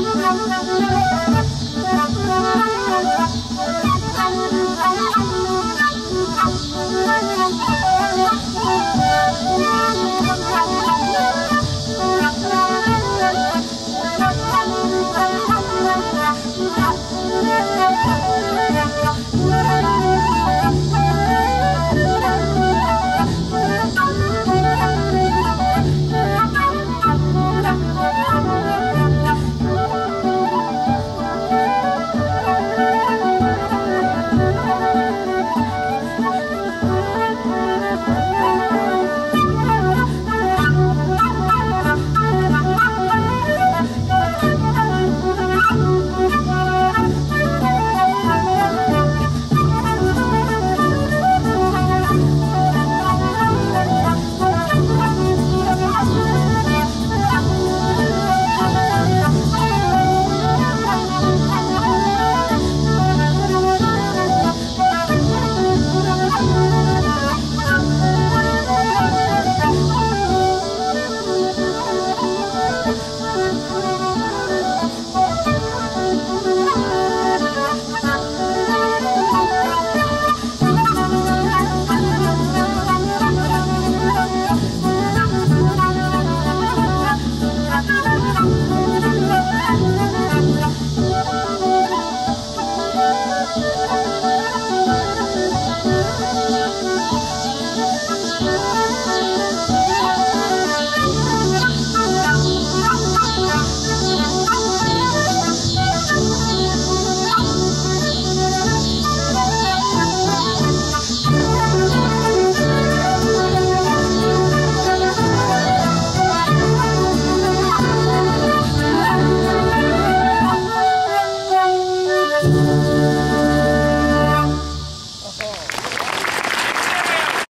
You.